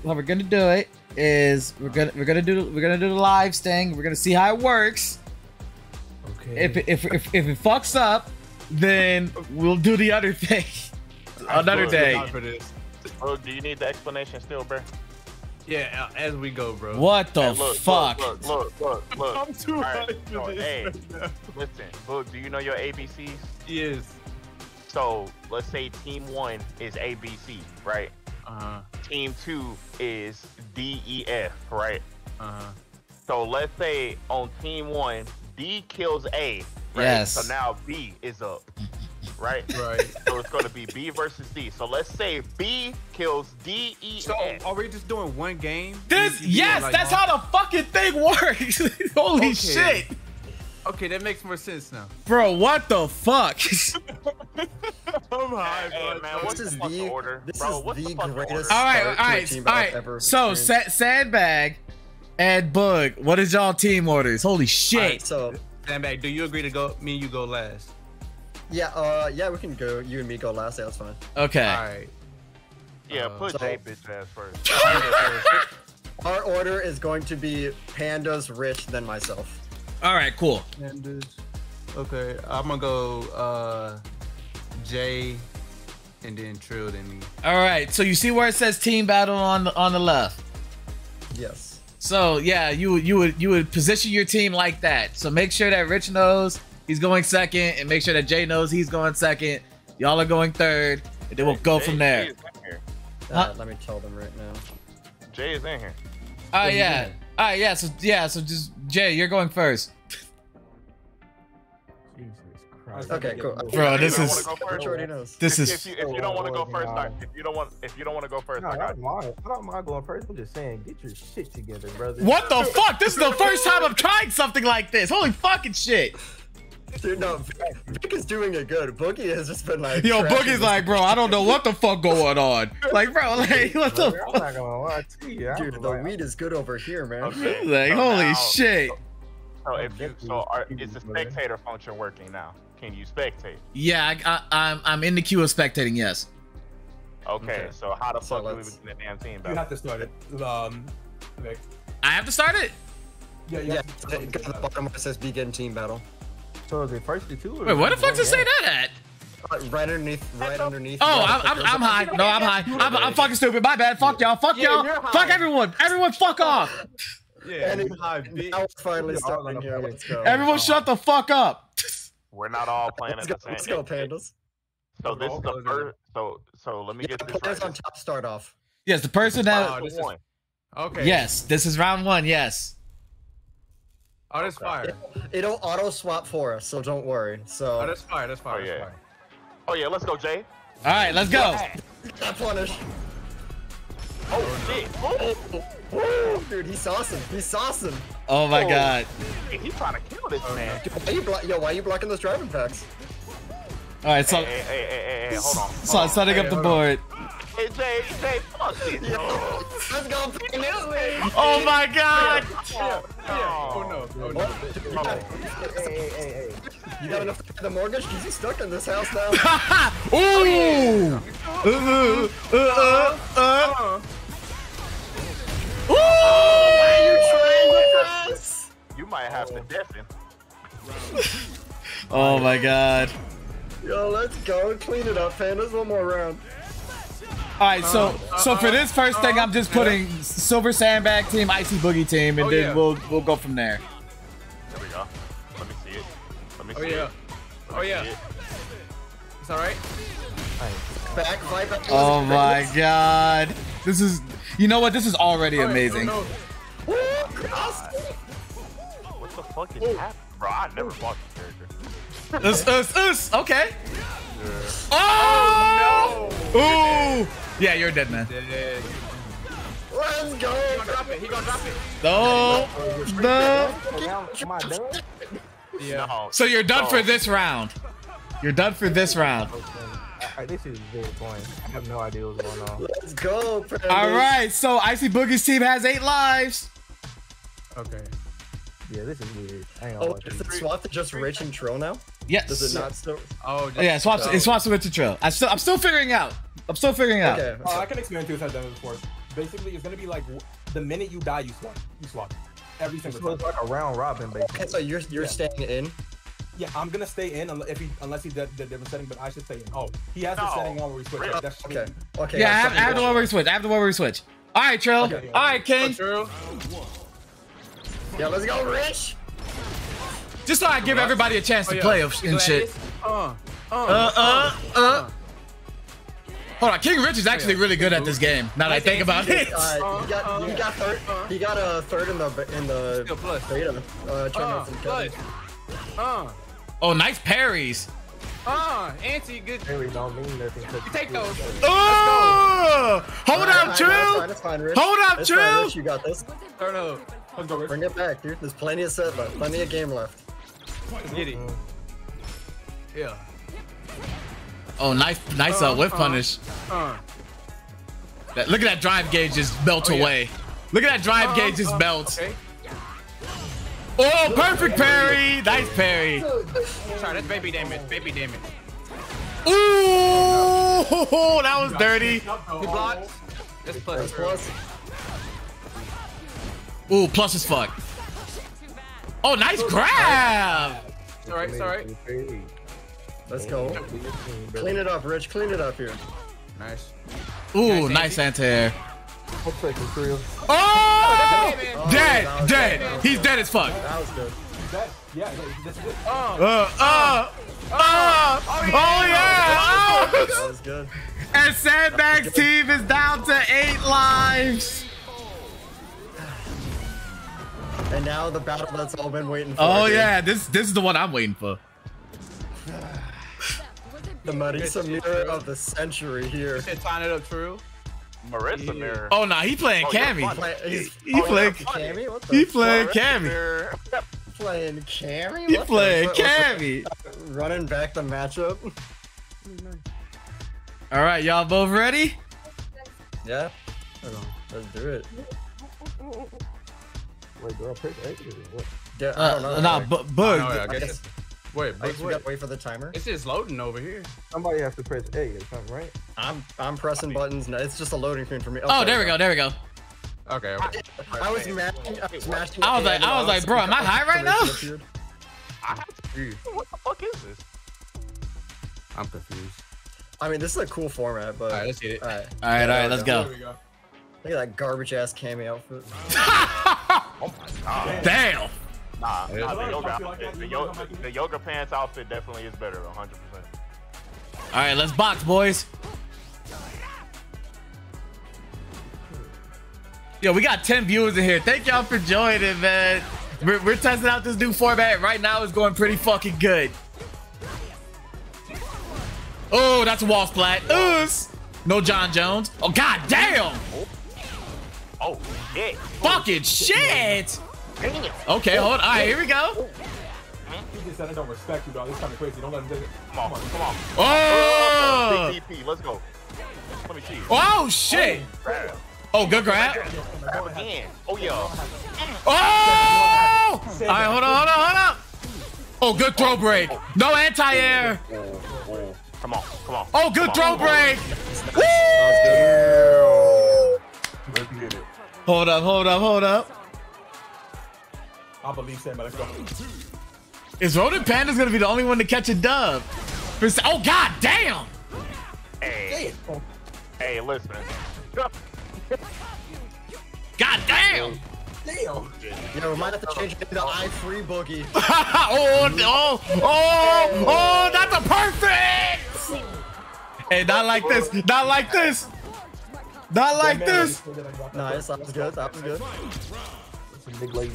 how we're gonna do it is we're gonna we're gonna do we're gonna do the live thing. We're gonna see how it works. Okay. If it, if if if it fucks up, then we'll do the other thing another day. look out For this. Bro, do you need the explanation still, bro? Yeah, uh, as we go, bro. What the Hey, look, fuck? Look, look, look, look. I'm too Alright, hyped for no, this hey. right now. Listen, Boog, do you know your ABCs? Yes. So let's say team one is ABC, right? Uh huh. Team two is DEF, right? Uh huh. So let's say on team one, D kills A. Right? Yes. So now B is up, right? Right. so it's going to be B versus D. So let's say B kills D, E, So F. are we just doing one game? This You- you yes, like, that's all- how the fucking thing works. Holy Okay. shit, Okay, that makes more sense now. bro! What the fuck? I'm high, Hey, man, what's This the is the order? this Bro, is the the greatest- order? all right, Start all to a right, team all I've right. ever So. Sa- Sandbag and bug. what is y'all team orders? Holy shit! Alright, so Sandbag, do you agree to go? Me and you go last. yeah, uh, yeah, we can go. You and me go last. Yeah, that's fine. Okay. All right. Yeah, Uh, put so- J bitch ass first. Our order is going to be Pandas, Rich, then myself. All right. Cool. Okay, I'm gonna go uh Jay, and then Trill, then me. All right. So you see where it says team battle on the on the left. Yes. So yeah, you would you would you would position your team like that. So make sure that Rich knows he's going second, and make sure that Jay knows he's going second. Y'all are going third, and then we'll go Jay- from Jay there. is in here. Uh, Huh? Let me tell them right now. Jay is in here. Oh you yeah. Doing? All right. Yeah. So yeah. So just Jay, you're going first. Jesus Christ. Okay, cool. Bro, this is wanna go Rich first? this if, is if you, if you don't want to go first, I, if you don't want if you don't want to go first, No, I I got don't mind. I don't mind going first. I'm just saying, get your shit together, brother. what the fuck. This is the first time I'm trying something like this. Holy fucking shit. Dude, no, Vic, Vic is doing it good. Boogie has just been like. Yo, trashing Boogie's this- like, bro, I don't know what the fuck going on. Like, bro, like, what the Brother, I'm not gonna lie to you. Dude, the like- weed is good over here, man. Okay. Like, so holy now- shit. So if you so are, Definitely is the spectator function working now? Can you spectate? Yeah, I, I, I'm I'm in the queue of spectating. Yes. Okay, Okay. so how the So fuck do we let's- begin the damn team? Battle? You have to start it. Um, Vic. I have to start it. Yeah, you Yeah, have to go to the bottom where it says begin team battle. So is it first to two? or Wait, what the fuck one to say game? that at? Uh, Right underneath, right underneath. Oh, yeah, I'm, I'm, I'm high. No, I'm high. I'm, I'm fucking stupid. My bad. Fuck y'all. Fuck Yeah, y'all. you're Fuck everyone. Everyone, fuck off. Yeah, And we high. Now it's finally starting gonna here. Let's go. Everyone, shut the fuck up. We're not all playing Let's at go, the same. let's go, it- it- pandas. So this is the first. So so let me Yeah, get this players right. on top start off. Yes, the person that. Oh, this is- Okay. Yes, this is round one. Yes. Oh, that's fire. It'll auto swap for us, so don't worry. Oh, So that's fire. That's fire. Oh, yeah. fire. Oh yeah, let's go, Jay. All right, let's go. got punished. Oh shit. Oh, oh. Woo, dude, he's saucing. He's saucing. Oh my Oh. god. Hey, he's trying to kill this man. Dude, why you blo- Yo, why you blocking those Drive Impacts? All right, so Hey, hey, hey, hey, hey, hey, hold on. Hold so on. setting up the board. on. Board. Hey, Jay, Jay, fuck this. Yo, let's go, pandas. Oh my god. Oh, Oh no. Oh no. Hey, hey, hey, hey. You got enough to pay the mortgage? Cause he's stuck in this house now. Ooh. Uh, uh, uh, uh. Ooh. You trying with us? You might have to deafen. Oh my god. Yo, let's go. Clean it up, pandas. One more round. All right, so so for this first thing, I'm just putting Silver Sandbag team, Icy Boogie team, and Oh, then yeah. we'll we'll go from there. There we go. Let me see it. Let me Oh see yeah. it. Let Oh me yeah. see it. It's all right. Back, fight back. Oh my god. This is you know what? This is already All right, amazing. oh, no. What the fuck is happening? Bro, I never bought this character. Us, us, us. Okay. Oh! No! Ooh! Yeah, you're dead, man. Dead. Let's He go. gonna drop it. He gonna drop it. No, no. Hey, now, am I done? Yeah. No. So you're done So- for this round. You're done for this round. Alright, this is very boring. I have no idea what's going on. Let's go, pandas. All right. So Icy Boogie's team has eight lives. Okay. Yeah, this is weird. I ain't gonna Oh, is it swapped to just Rich and Trill now? Yes. Does it not still? Oh. Oh, yeah, it swaps. so- It swaps with the trail. I still, I'm still figuring out. I'm still figuring out. Okay. Oh, I can experience this. I've done it before. basically it's gonna be like the minute you die, you swap. You swap every It's single time. like a round robin, basically. Okay, so you're you're Yeah. staying in. Yeah, I'm gonna stay in unless if he unless he did the different setting, but I should stay in. Oh, he has the setting on where we switch. Really? That's Okay. me. Okay. Yeah, I have, I have the sorry. one where we switch. I have the one where we switch. All right, Trill. Okay. All right, King. True. Yeah, let's go, Rich. Just so I give everybody a chance to play and shit. Uh, uh, Uh, uh, uh. Hold on, King Rich is actually really good at this game. Now that I think about it. Uh, he got he got third. He got a third in the in the beta. Uh, uh, tournaments and plus. Uh, Oh, nice parries. Uh, Auntie, good. Really don't mean nothing. 'cause You take those. Oh! Hold Alright, up, alright, That's fine, that's fine, Hold up, That's fine, You got this. Turn up. Let's go, Rich. Bring it back, dude. There's plenty of set left. Plenty of game left. Let's get it. Yeah. Oh, nice, nice uh, whip Uh, uh. punish. Uh, That- Look at that drive gauge just melt Oh, yeah. away. Look at that drive uh, gauge just uh, melt. Okay. Oh, perfect parry. Nice parry. Sorry, that's baby damage. Baby damage. Ooh, that was dirty. He blocked. That's plus. That's plus. Ooh, plus as fuck. Oh, nice grab. Sorry, sorry. Let's go. Clean it up, Rich. Clean it up here. Nice. Ooh, Nice, nice anti-air. I'm taking Trill. Oh! Oh, Dead, that dead. good. He's dead as fuck. That was good. That, yeah, yeah, that's it. Uh, uh, uh, oh yeah. That Oh. was good. And Sandbag's team is down to eight lives. And now the battle that's all been waiting for. Oh dude. yeah, this this is the one I'm waiting for. The Marisa mirror of the century here. Said tying it up true. Marisa Mirror. Oh no, he playing Oh, you're Cammy. Play, he's He oh, playing. Cammy? What the He playing Cammy. Mirror. playing Cammy? He playing Cammy. Running back the matchup. All right, y'all both ready? Yeah. Let's do it. Wait, do I pick eight or what? Yeah, I don't know. Uh, nah, like, bu- Oh, Bug. yeah, I I guess. guess- it's- Wait, but guess wait. gotta wait for the timer. It's just loading over here. Somebody has to press A or something, right? I'm I'm pressing buttons. No, it's just a loading screen for me. Oh, there we go. There we go. Okay. okay. I was mashing. I was mashing. I was A like- and I was like, bro, am I high right now? appeared. What the fuck is this? I'm confused. I mean, this is a cool format, but. All right, let's get it. All right. All right, all right, let's go. go. Look at that garbage ass Cammy outfit. Oh my god. Damn. Nah, Yeah. nah, the I yoga feel like outfit. The, You yo- know the yoga pants outfit definitely is better, 100%. All right, let's box, boys. Yo, we got 10 viewers in here. Thank y'all for joining, man. We're, we're testing out this new format. Right now, it's going pretty fucking good. Oh, that's a wall splat. Oops. No John Jones. Oh, god damn. Oh, shit. Fucking shit. Damn. Okay, hold on. All right, here we go. He just said I don't respect you, dog. It's kind of crazy. Don't let him do it. Come on, come on. Oh. Big DP, let's go. Let me see. Oh, shit. Oh, good grab. Grab. Oh, yeah. Oh! All right, hold on, hold on, hold on. Oh, good throw break. No anti-air. Come on, come on. Oh, good throw Come on. break. Let's get it. Hold up, hold up, hold up. I believe Sam, but let's go. Is Rodent Panda's gonna be the only one to catch a dub? For Oh, god damn. Hey. Hey, listen. God damn. Damn. Yeah, we might have to change it to the I free boogie. oh, oh, oh, oh, that's a perfect. Hey, not like this. Not like this. Not like this. Nice, that was good. That was good. Some big lady.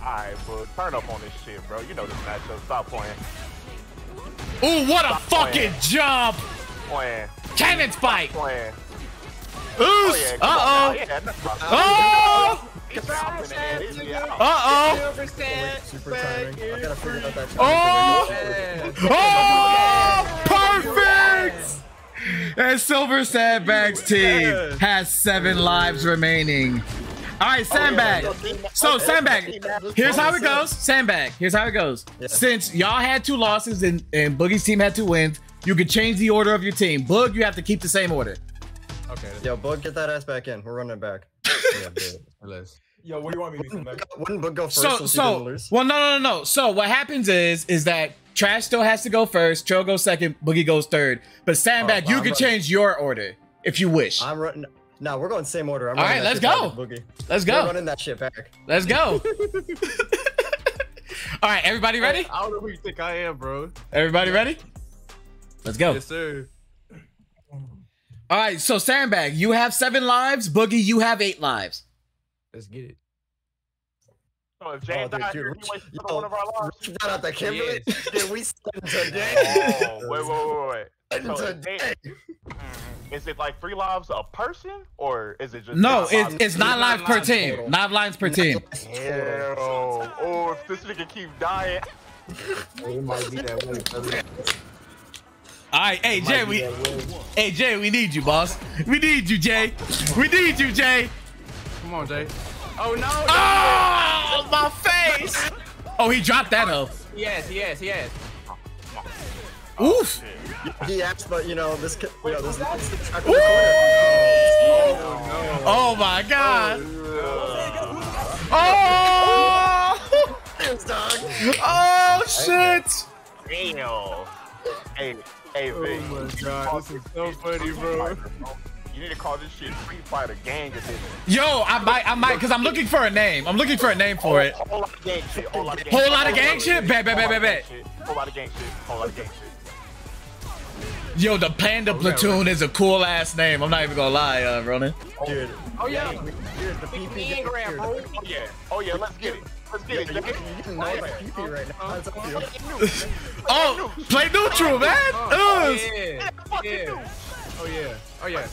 Alright, bro. Turn up on this shit, bro. You know this matchup. Stop playing. Ooh, what a fucking jump. Playing. Cannon spike. Playing. Ooh. Oh, yeah. come on Uh-oh. Yeah. Oh. It's out in the head. It's out. Uh-oh. Super timing. I gotta figure out that Oh! Oh! Perfect! And Silver Sandbag's team has seven lives remaining. All right, oh, Sandbag. So, oh, Sandbag, here's how it goes. Sandbag, here's how it goes. Yeah. Since y'all had two losses and, and Boogie's team had two wins, you can change the order of your team. Boog, you have to keep the same order. Okay. Yo, Bug, get that ass back in. We're running it back. Yeah, good. Yo, where do you want me to be? Wouldn't Sam? Bug- Wouldn't Bug go first So since so lose? well no no no no. So what happens is is that Trash still has to go first, Trill goes second, Boogie goes third. But Sandbag, Oh, you I'm can right. change your order if you wish. I'm running. No, we're going same order. I'm All running right, that let's go. Boogie. Let's We're go. running that shit back. Let's go. All right, everybody ready? I don't know who you think I am, bro. Everybody ready? Let's go. Yes, sir. All right, so Sandbag, you have seven lives. Boogie, you have eight lives. Let's get it. So if oh, Jay Oh, dude, died, dude, he Rich- wasted yo, one of our lives. Rich got out the Kimberly. Did we send today? Oh, wait, wait, wait, wait. Send So today. Jay- mm-hmm, Is it like three lives a person, or is it just No, five it's lives? it's nine lives per team. total. Nine lives per team. Hell, oh, if this nigga keep dying, It might be that way. All right, hey Jay, we hey Jay, we need you, boss. We need you, Jay. We need you, Jay. Come on, Jay. Oh no! Oh, my face. Oh, he dropped that hoe. Yes, yes, yes. Oof. Oh, He asked, but you know this. ki- You know this. this, this track Woo! on the corner. Oh, oh my god. Oh. oh! Thanks, dog. Oh shit. damn. Hey, hey, Oh my god, this is so funny, bro. You need to call this shit Street Fighter Gang Edition. Yo, I might, I might, cause I'm looking for a name. I'm looking for a name for it. Whole lot of gang shit. Whole lot of gang. Whole lot of gang shit? Bet, bet, bet, bet, bet. Whole lot of gang shit. Whole lot of gang shit. Yo, the Panda Platoon is a cool ass name. I'm not even gonna lie, uh, Ronan. Dude. Oh yeah. Dude, the PP Engram, bro. Oh yeah. Oh yeah. Let's get it. Let's get it. You Jay. can know my PP right now. That's up to you. Oh, play neutral, man. Oh Ugh. yeah. Fuck you Yeah. Oh yeah. Oh yeah.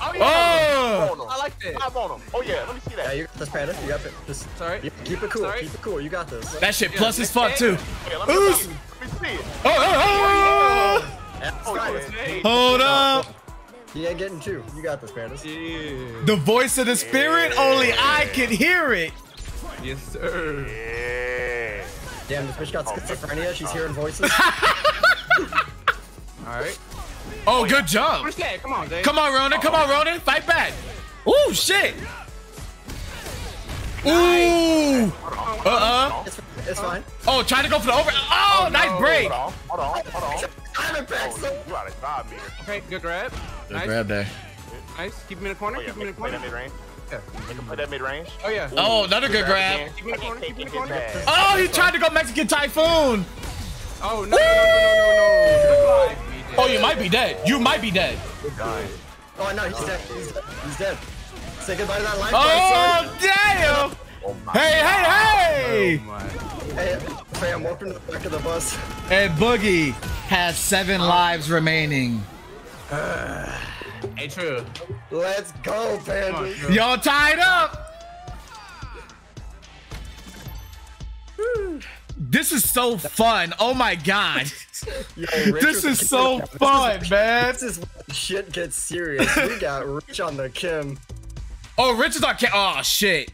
Oh. I like that. Five on 'em. Oh yeah. Let me see that. Yeah, you got this, Panda. You got it. Just Sorry. you- keep it cool. Sorry. Keep it cool. You got this. That shit plus as fuck too. Okay, let me Ooh. see it. Let me see it. Oh, oh, oh. That's Oh Hold up. He ain't getting two. You got this, Pandas. Yeah. The voice of the spirit, only I can hear it. Yes, sir. Yeah. Damn, this bitch got oh, schizophrenia. She's hearing voices. All right. Oh, good job. What's that? Come on, Jay. Come on, Ronan. Come on, Ronan. Fight back. Ooh, shit. Ooh. Uh-uh. It's, it's fine. Oh, trying to go for the over. Oh, nice break. Hold on. Hold on. Hold on. I'm back, Oh, so you out of drive meter. Okay, good grab. Nice. Grab there. Nice. Keep him in the corner. Oh yeah. Keep him in Make the play that corner. mid range. Yeah. Make him play that mid range. Oh yeah. Oh, another good grab. Keep him in the corner. Keep him in the corner. Oh, he tried to go Mexican Typhoon. Oh no no no no no no. Oh, you might be dead. You might be dead. Oh no, he's dead. He's dead. He's dead. Say goodbye to that life. Oh, damn. Oh my. Hey, hey, Oh my. Son. Hey, fam, welcome to the back of the bus. hey. And Boogie has seven lives remaining. Hey, true. Let's go, Come on, Pandas. True. Y'all tied up. This is so fun. Oh my god. Yo, This is Kim so account. fun, man. This is when shit gets serious. We got Rich on the Kim. Oh, Rich is on Kim. Oh shit.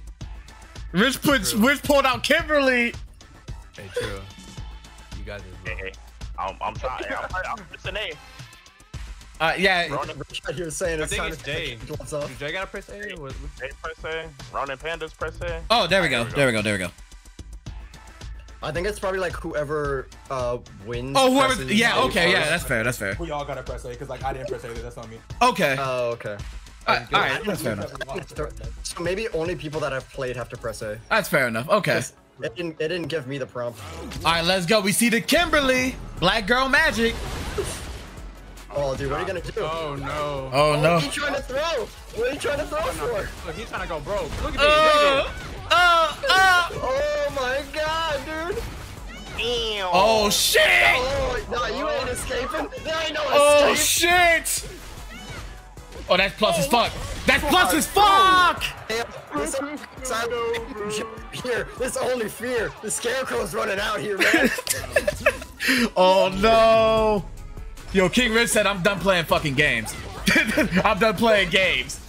Rich put Rich pulled out Kimberly. Hey, true. You got this, bro. Hey, hey. I'm, I'm trying. I'm, I'm, it's an A. Uh, yeah. Ronan, Rich out here saying it's think time it's to take Jay. the gloves Jay gotta press A? Or what- what- A press A. Ronan Pandas press A. Oh, there we go. There we go. There we go. There we go. I think it's probably like whoever uh wins. Oh, whoever. Yeah. A Okay. Yeah. That's fair. That's fair. We all gotta press A because like I didn't press A. That's on me. Okay. Oh, okay. All right. All right. That's fair enough. So maybe only people that have played have to press A. That's fair enough. Okay. It didn't. It didn't give me the prompt. All right. Let's go. We see the Kimberly Black Girl Magic. Oh, dude, what are you gonna do? Oh no. Oh no. What are you trying to throw? What are you trying to throw for? Look, he's trying to go broke. Look at this. Oh. Oh. Oh. Oh my god, dude! Damn. Oh shit. Oh, no, you ain't escaping. There ain't no oh, escape. Oh shit! Oh, that's plus as oh. fuck. That's plus as fuck. Damn, this side- here, this only fear. The scarecrow's running out here, man. Oh no! Yo, King Rich said I'm done playing fucking games. I'm done playing games.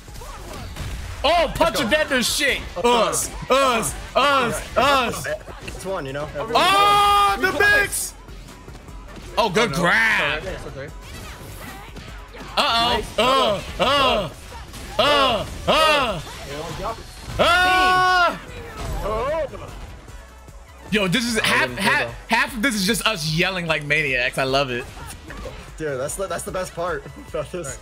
Oh, punch a vendor shit. Us, us, us, us. it's one, you know. Oh, the mix. Oh, good grab. It's okay. Uh oh. Uh. Uh. Uh. Uh. Uh. Yo, this is half half half of this is just us yelling like maniacs. I love it. Dude, that's the, that's the best part about this.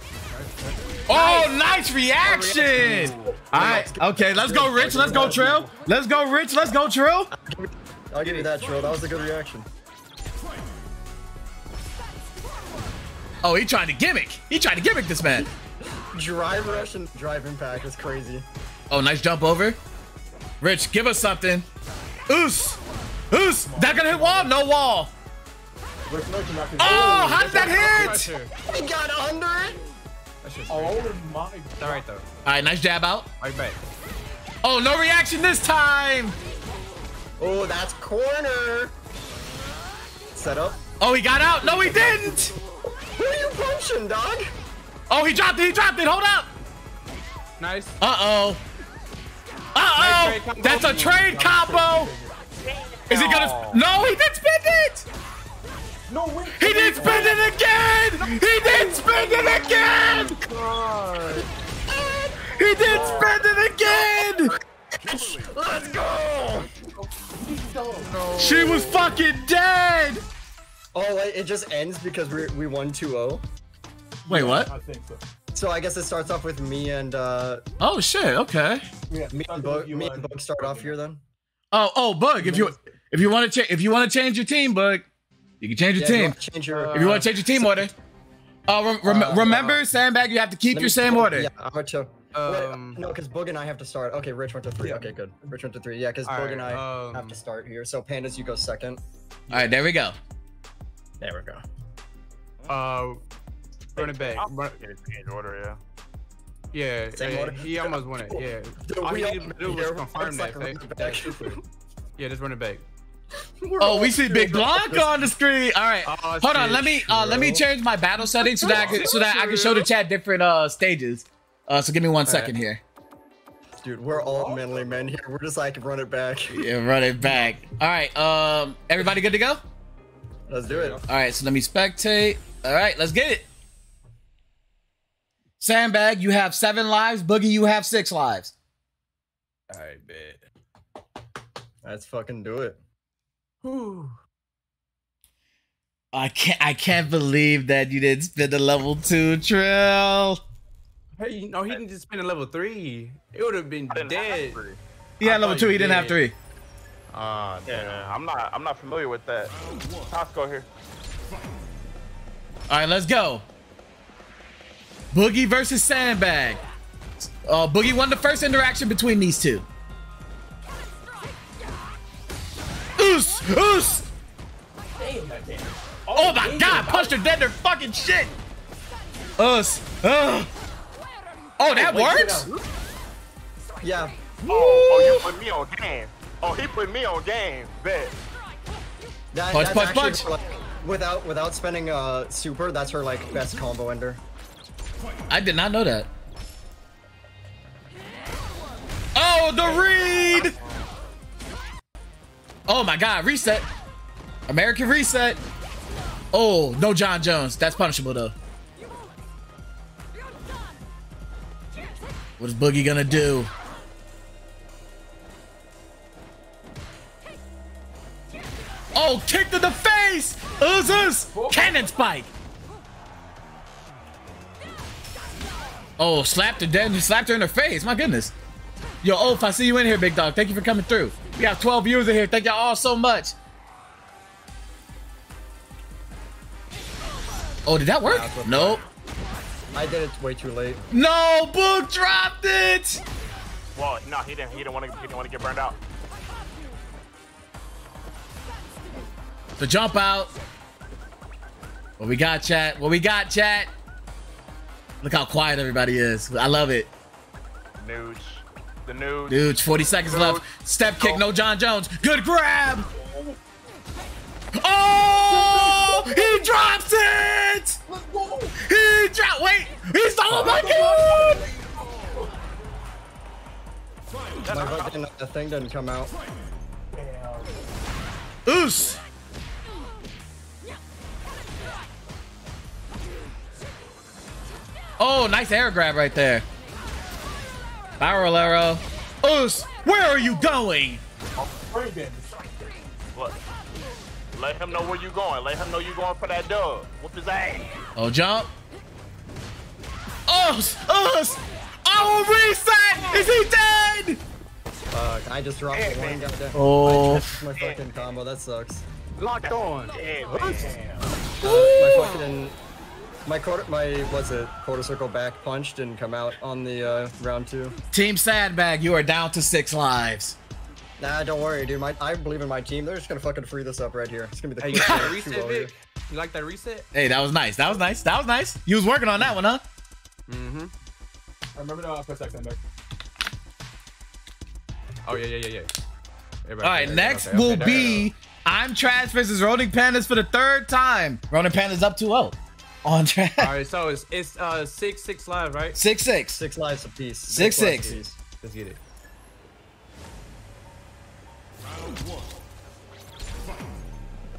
Oh, nice reaction. All right. Okay, let's go, Rich. Let's go, Trill. Let's go, Rich. Let's go, Trill. I'll give you that, Trill. That was a good reaction. Oh, he trying to gimmick. He trying to gimmick this man. Drive rush and drive impact is crazy. Oh, nice jump over. Rich, give us something. Oos. Oos. That gonna hit wall? No wall. Oh, how did that hit? Pressure. He got under it. That's just oh, oh my It's all right though. All right, nice jab out. Right back. Oh, no reaction this time. Oh, that's corner. Set up. Oh, he got out. No, he didn't. Who are you punching, dog? Oh, he dropped it. He dropped it. Hold up. Nice. Uh-oh. Uh-oh. trade. That's a trade combo. Is he gonna? No, he did spin it. No, wait. He did spin it again. He did spin it again. He did spin it again. Let's go. She was fucking dead. Oh, it just ends because we we won 2-0. Wait, what? I think so. So I guess it starts off with me and uh Oh shit. Okay. Yeah, me and Bug, me and Bug start off here then. Oh, oh, Bug. If you if you want to change if you want to change your team, Bug, you can change your Yeah, team. wanna change your. If you want to change your team order. Uh, rem- rem- Uh, remember, Sandbag, you have to keep your same order. Yeah, I'm gonna chill. Um, Wait, no, because Boog and I have to start. Okay, Rich went to three. Okay, good. Rich went to three. Yeah, because Boog and I Alright, have um, to start here. So Pandas, you go second. All right, there we go. There we go. Uh, run it back. Run, it in order, yeah. yeah, Same yeah, order? he almost won it. Yeah. Dude, All we he needed to do was confirm that. like a Say, running back. yeah, just run it back. We're Oh, we see Big brothers. Blanka on the screen. All right, Oh, hold on. Let me uh, let me change my battle settings so that I can so that I can show the chat different uh stages. Uh, so give me one second here. Dude, we're all manly men here. We're just like run it back. Yeah, run it back. All right, um, everybody good to go? Let's do it. All right, so let me spectate. All right, let's get it. Sandbag, you have seven lives. Boogie, you have six lives. All right, bet. Let's fucking do it. Whew. I can't I can't believe that you didn't spin the level two trill. Hey, no, he didn't just spin a level three. It would have been I didn't have dead. three. He had level two, he didn't have did. three. Ah, Yeah, I'm not. I'm not familiar with that. Costco here. All right, let's go. Boogie versus Sandbag. Uh, Boogie won the first interaction between these two. Oos! Oos! Oh my god, punched her dead to fucking shit! Us! Ugh. Oh, that works? Yeah. Oh, oh, you put me on game. Oh, he put me on game. Bet. That, Punch, that's punch, punch. like, without without spending uh super, that's her like best combo ender. I did not know that. Oh, the read! Oh my god, reset. American reset. Oh, no John Jones. That's punishable though. What is Boogie gonna do? Oh, kick to the face! Uzus! Cannon spike! Oh, slapped her dead. Slapped her in her face. My goodness. Yo, Oaf, I see you in here, big dog. Thank you for coming through. We have 12 viewers in here. Thank y'all all so much. Oh, did that work? Nope. I did it way too late. No, Boog dropped it. Well, no, he didn't. He didn't want to. He didn't want to get burned out. The jump out. What we got, chat? What we got, chat? Look how quiet everybody is. I love it. Nuge. The nude. Dude, 40 seconds left. Step kick, oh. no John Jones. Good grab. Oh, he drops it. He drop. Wait, he's oh my god. My fucking the thing didn't come out. Oos. Oh, nice air grab right there. Barrel arrow. Us, where are you going? Brain damage. Look. Let him know where you're going. Let him know you're going for that dub. Whoop his ass. Oh, jump. Us, us. I will reset. Is he dead? Fuck, I just dropped Hey, one man. goddamn. Oh. I my fucking combo. That sucks. Locked on. Yeah. Uh, my fucking my quarter my what's it quarter circle back punch didn't come out on the uh, round two. Team Sandbag, you are down to six lives. Nah, don't worry, dude. My I believe in my team. They're just gonna fucking free this up right here. It's gonna be the Hey, you like that reset, here. Vic? You like that reset? Hey, that was nice. That was nice. That was nice. You was working on that one, huh? Mm-hmm. I remember the uh, press X and back. Oh yeah, yeah, yeah, yeah. Everybody- All right, okay, next okay, will okay, be I'm Trash versus Rolling Pandas for the third time. Rolling Pandas up 2-0 on track. All right, so it's it's uh six six live, right? 6-6. Six lives apiece. Six, lives six. apiece. Let's get it.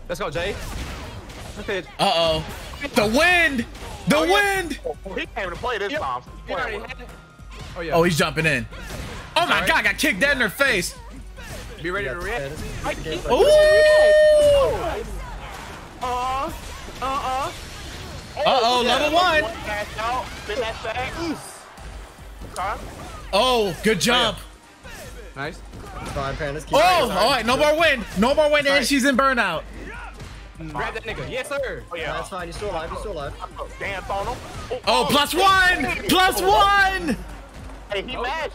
Let's go, Jay. Okay. Uh-oh. The wind! The wind! He came to play this time. so he's You already had it. Oh yeah. Oh, he's jumping in. Oh my Sorry. god, I got kicked dead in her face. Be ready to react. this is Ooh! Uh uh. Uh Uh-oh, level one. Cash out. Spin that sack. Okay. Oh, good jump. Nice. Fine, Pandas. Keep Oh, all right, no more wind. No more wind, and she's in burnout. Grab that nigga. Yes, sir. Oh, yeah. That's fine. You're still alive. You're still alive. Dance on him. Oh, plus one! Plus oh, oh. one! Hey, he oh. matched.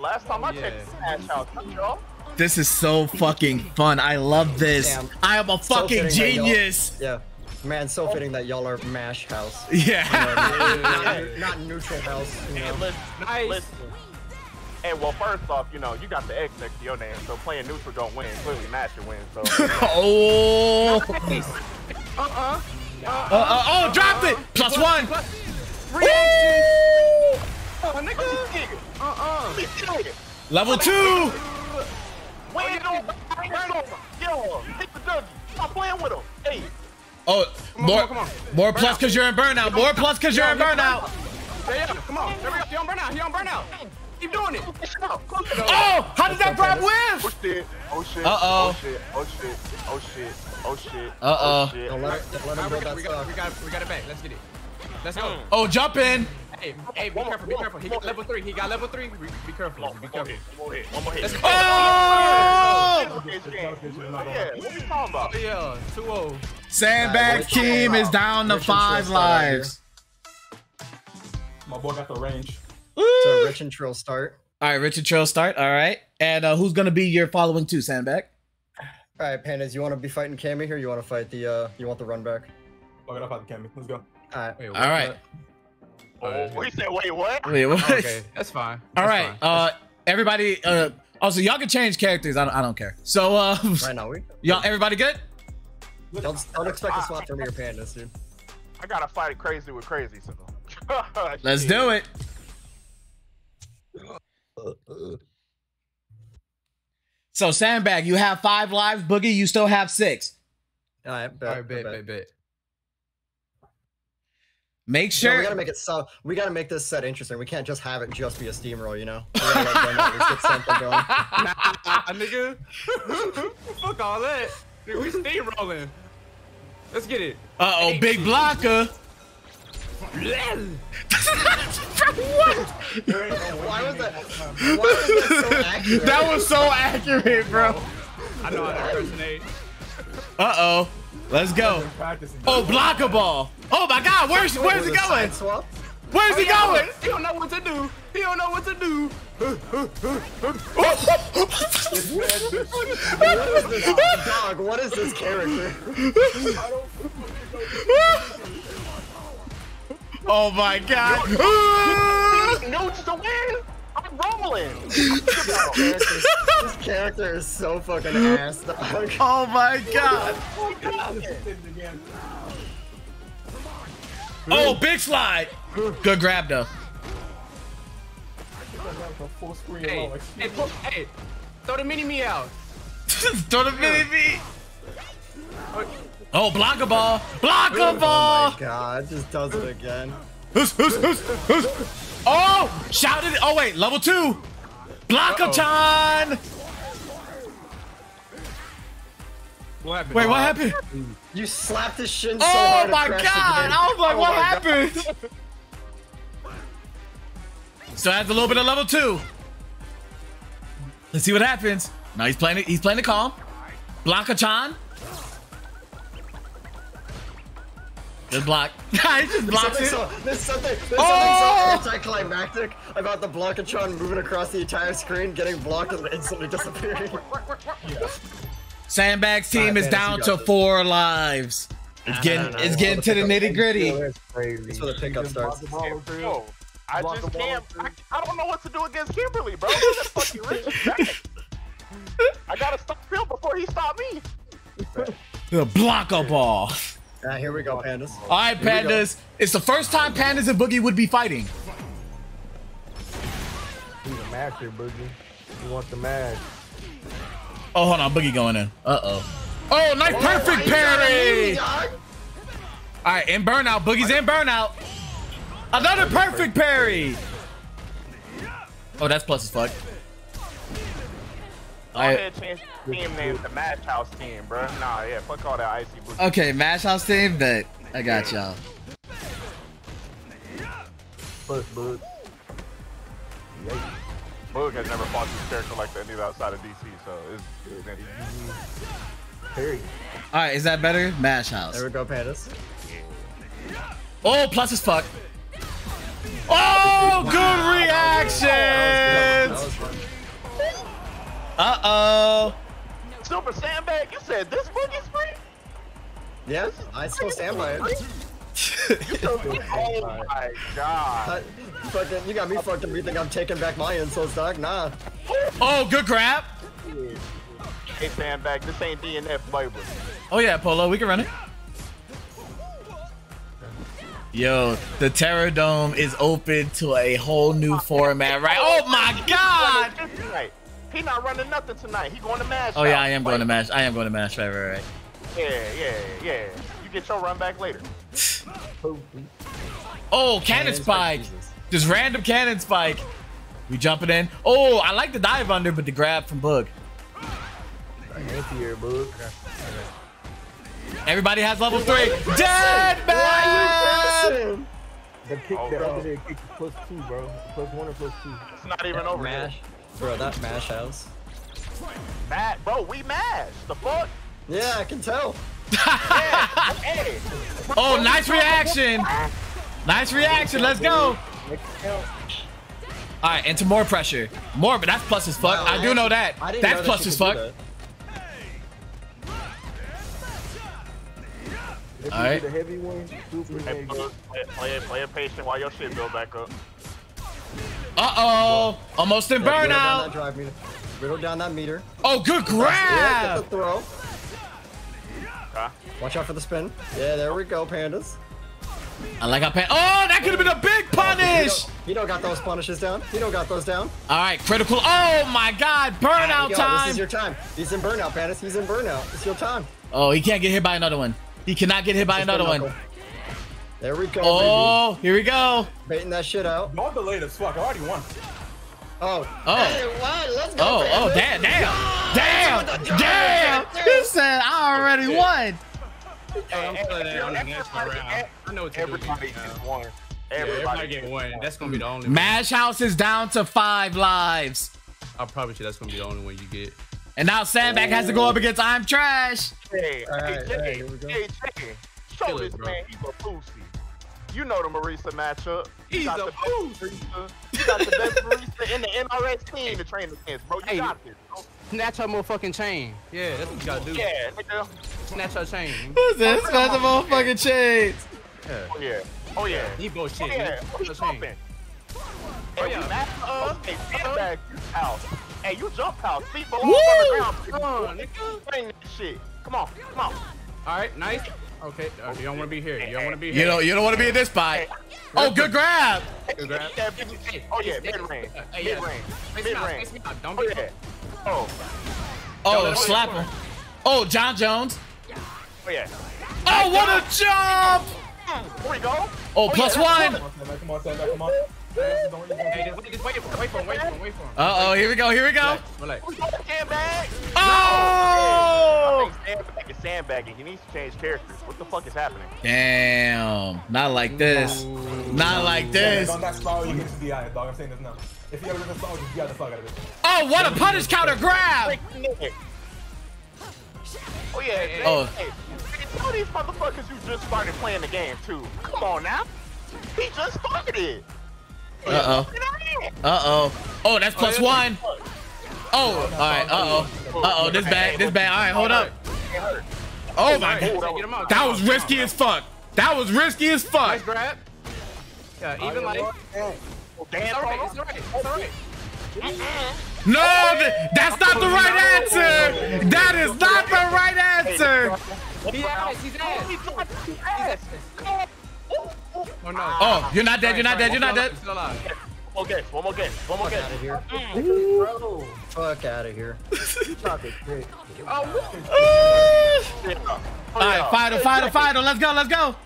Last time I Yeah. checked, he matched out. Y'all. This is so fucking fun. I love this. Damn. I am a fucking fitting that y'all- genius. Yeah. Man, so fitting that y'all are mash house. Yeah. not, not neutral house. You Hey, know? listen, Nice. listen. Hey, well, first off, you know, you got the X next to your name, so playing neutral don't win. Clearly, mash your win. So, oh. Uh uh. Uh, uh, oh, dropped it. Plus one. Reaction. Woo! Oh, nigga. Uh uh. Level two. Win it over. Win it over. Yo, hit the Dougie. Stop playing with him. Hey, Oh, more, on, come on. more plus because you're in burnout. More plus because you're in burnout. Yeah, yeah. Come on. There we go. He on burnout. He on burnout. Keep doing it. push it out. Close it out. Oh, how did that grab whiff? Oh shit. Oh shit. Uh-oh. Oh shit. Oh shit. Oh shit. Oh shit. Uh-oh. Oh. Don't let, don't let him Alright, we, build got, that we, got, we, got, we got it back. Let's get it. Let's go. Oh, jump in. Hey, hey, be careful, be careful. He got level three. He got level three. Be, be careful. Be One more careful. hit. One more hit. One more hit. Let's go. Oh! Yeah, what we talking about? Yeah, 2-0. Sandbag team is down to five Trill start out here. lives. My boy got the range. It's a rich and trill start. All right, Richard Trill start. All right. And uh, who's going to be your following two, Sandbag? All right, Pandas, you want to be fighting Cammy here? You want to fight the, uh, you want the run back? Look it up at the Cammy. Let's go. All right. Wait, All right. Oh, he said, wait, what? Wait, what? Okay, that's fine. All That's right. fine. Uh, everybody. Uh, also, y'all can change characters. I don't. I don't care. So, uh, Right now, we y'all, everybody good? don't, don't expect a swap from your Pandas, dude. I gotta fight it crazy with crazy, so. Let's do it. So, Sandbag, you have five lives. Boogie, you still have six. All right, bet, All right, bet, bet. bet, bet. Make So sure. we gotta make it so. We gotta make this set interesting. We can't just have it just be a steamroll, you know. We gotta let them at least get something going. Nah, nigga. Fuck all that. Dude, we steamrolling. Let's get it. Uh oh, big blocker. Why was that? Why was that so accurate? That was so accurate, bro. I know how to impersonate. Uh oh. Let's go. Practicing. Oh, Blanka ball. Oh my God, where's where's he Was it a going? Where's he going? He don't know what to do. He don't know what to do. Dog, what is this character? oh my God. Notes to win. I'm rolling. Character- this character is so fucking ass, dog. oh my God. Oh, big slide. Good grab though. Full screen Hey, Alex. hey, pull, hey, throw the mini me out. Throw the mini me. Oh, Blanka ball. Blocker Oh ball. Oh my god, just does it again. Oh, shouted. Oh, wait, level two. Blanka-chan. What happened? Wait, what uh, happened? You slapped his shin so Oh hard. it my god! I was like, Oh what my God. happened? Still has a little bit of level two. Let's see what happens. Now he's playing it. He's playing the calm. Blanka-chan. Good block. he just blocks Something it. so, there's something, there's Oh! something so oh! anticlimactic about the Blanka-chan moving across the entire screen, getting blocked, and instantly disappearing. Sandbags team Alright, is man, down to this. four lives. It's getting, no, it's no, getting to the nitty gritty. That's where the pickup starts. block the ball through. Yo, I just can't. I, I don't know what to do against Kimberly, bro. He's just fucking rich. I gotta stop Phil before he stop me. The Blanka ball. Ah, here we go, pandas. All right, Here pandas. It's the first time pandas and Boogie would be fighting. He's a master, Boogie. He wants the match. Oh, hold on, Boogie going in. Uh oh. Oh, nice perfect parry. All right, in burnout. Boogie's in burnout. Another perfect parry. Oh, that's plus as fuck. Go All right. ahead, change team name to Mash House team, bro. Nah, yeah, fuck all that icy blue. Okay, Mash House team, but I got y'all. Plus, Boog. Boog has never fought this character like that either outside of DC, so it's, it's interesting. Period. All right, is that better? Mash House. There we go, pandas. Oh, plus as fuck. Oh, good That reactions. was fun. Uh oh. Super Sandbag, you said this Boogie's free? Yeah, I still stand by it. Oh my god. Uh, fucking, you got me fucking me think I'm taking back my insults, dog. Nah. Oh, good grab. Hey Sandbag, this ain't DNF baby. Oh yeah, Polo, we can run it. Yo, the TerrorDome is open to a whole new format, right? Oh my god! Tonight. He not running nothing tonight. He going to Mash. Oh yeah, I am going to match. I am going to match. Right, right, right. Yeah, yeah, yeah. You get your run back later. Oh, cannon spike. Just random cannon spike. We jumping in. Oh, I like the dive under, but the grab from Bug. Anti-air, Boog. Everybody has level three. Dead Why man. are you The kick, Oh, the bro. other kick is plus two, bro. Plus one or plus two. It's not even over yet. Mash. Bro, that mash house. Matt, bro, we mash. The fuck? Yeah, I can tell. Oh, hey, Oh, nice reaction. Nice reaction. Let's go. All right, and All right, into more pressure. More, but that's plus as fuck. Wow, I do know that. I That's know that plus she as fuck. do that. If All you right. do the heavy one, super hey, negative. play, play, play patient while your shit build back up. Uh oh, almost in Riddle down that burnout. drive. Riddle down that meter. Oh, good Yeah, get grab. the throw. Okay. Watch out for the spin. Yeah, there we go, pandas. I like how pan. Oh, that could have been a big punish. You don't got those punishes down. You don't got those down. All right, critical. Oh my God, burnout Yo, This time. is your time. He's in burnout, pandas. He's in burnout. It's your time. Oh, he can't get hit by another one. He cannot get hit by Just another one. Knuckle. There we go, Oh, here we go. baby. Baiting that shit out. Y'all delayed as fuck. I already won. Oh. Oh. Hey, what? Let's go, Oh, oh, pandas. damn, damn, damn, damn. He said I already oh, won. I'm putting that on the next round. I know what to. Everybody gets one. Yeah, Everybody, everybody get one. That's gonna be the only. one. Mash House is down to five lives. I promise you, that's gonna be the only one you get. And now Sandbag has to go up oh. against I'm Trash. Hey, All hey, right, Jay, all right, here we go. hey, Jay, show Kill it, this bro. man he's a pussy. You know the Marisa matchup. You He's got a the best barista. You got the best barista in the NRS team to train against, bro. You Hey. got this. bro. Snatch her motherfucking chain. Yeah, that's what you gotta do. Yeah, nigga. Snatch her chain. Who's this? Oh, that's the motherfucking chains. Oh yeah. Oh yeah. He bullshit. Oh yeah. man. Oh, Snatch he's her chain. jumping. Oh, uh, oh, Hey, yeah. you match us. Hey, sandbag out. Hey, you jump out. Feet below Woo! on the Come ground. on, nigga. Bring that shit. Come on. Come on. All right, nice. Okay, uh, you don't want to be here. You don't want to be You here. don't, you don't want to be in this fight. Oh, good grab. Good grab. Yeah, Oh yeah, mid range. Hey, Mid range. Face Mid range. face me out. Don't Oh be. yeah. Oh. Oh, slap him. Oh, John Jones. Oh yeah. Oh, what a jump. Here we go. Oh, plus one. Come on, Come on, Come on. Hey, just wait, just wait, wait for him, wait for him, wait for him. Uh oh, here we go, here we go. Relax. Sandbag. Oh! Sandbag is sandbagging. He needs to change characters. What the fuck is happening? Damn, not like this. Not like this. On that spiral, you get to DI, dog. I'm saying this now. If you ever get a spiral, just DI the fuck out of it. Oh, what a punish counter grab! Oh yeah. Hey, Oh. Hey, tell these motherfuckers you just started playing the game too. Come on now. He just started. Uh oh. Uh oh. Oh, that's plus one. Oh, all right. Uh oh. Uh oh. This bad. This bad. All right, hold up. Oh my god. That was risky as fuck. That was risky as fuck. Nice grab. Yeah, even like. Damn, It's alright, it's alright, it's alright. No, that's not the right answer. That is not the right answer. He's ass, he's ass. He's ass. Oh no. Oh, you're not dead. You're not dead. You're not dead. He's still alive. One more guess. One more guess. One more Fuck guess. out of here. Bro, Fuck out of here. Oh, you tried to trick. All right, final, final, final. Let's go. Let's go.